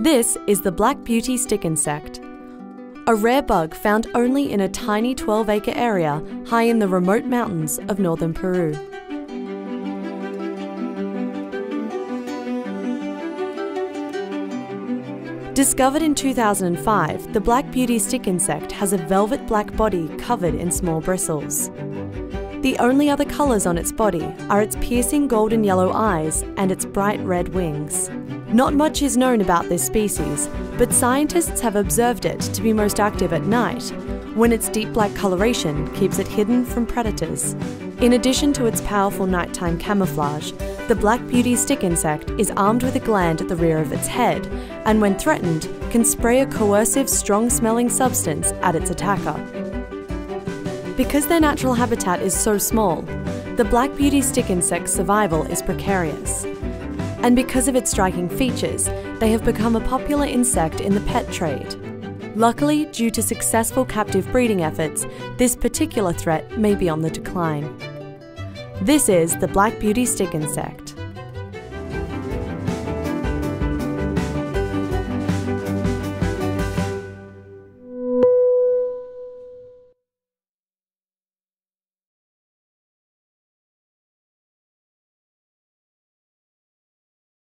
This is the black beauty stick insect, a rare bug found only in a tiny 12 acre area high in the remote mountains of northern Peru. Discovered in 2005, the black beauty stick insect has a velvet black body covered in small bristles. The only other colours on its body are its piercing golden yellow eyes and its bright red wings. Not much is known about this species, but scientists have observed it to be most active at night, when its deep black coloration keeps it hidden from predators. In addition to its powerful nighttime camouflage, the black beauty stick insect is armed with a gland at the rear of its head, and when threatened, can spray a corrosive, strong smelling substance at its attacker. Because their natural habitat is so small, the black beauty stick insect's survival is precarious and because of its striking features, they have become a popular insect in the pet trade. Luckily, due to successful captive breeding efforts, this particular threat may be on the decline. This is the black beauty stick insect.